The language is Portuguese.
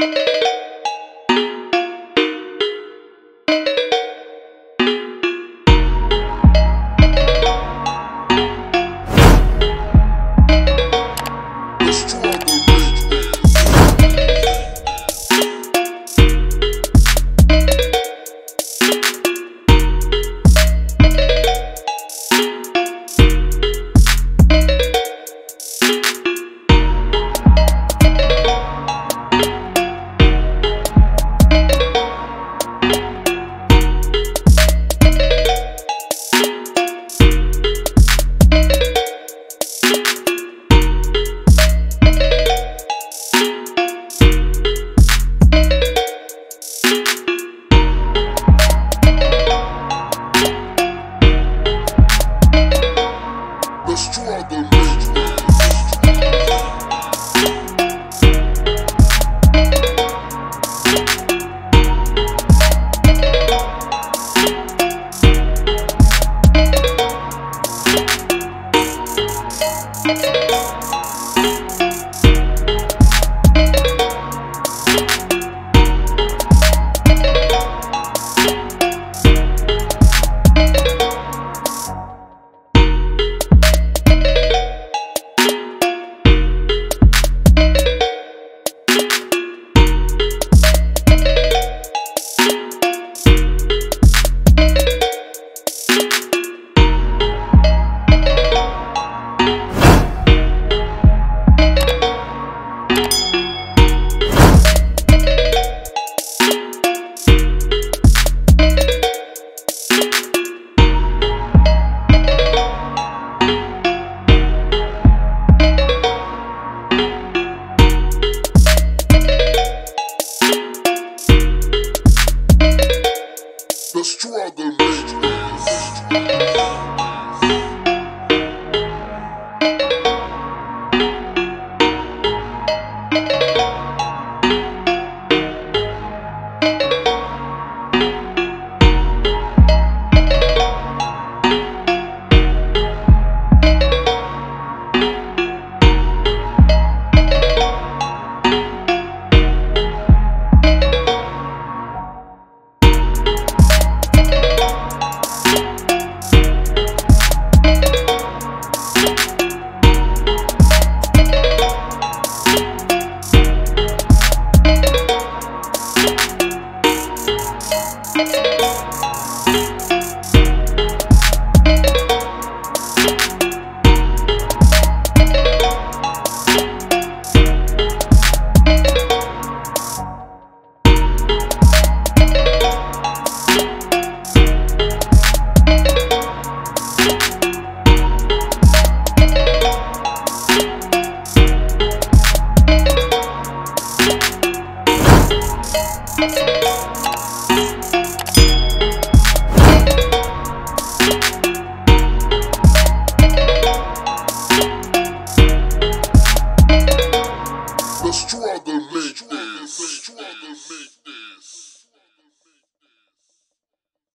Thank you. Música struggle make this.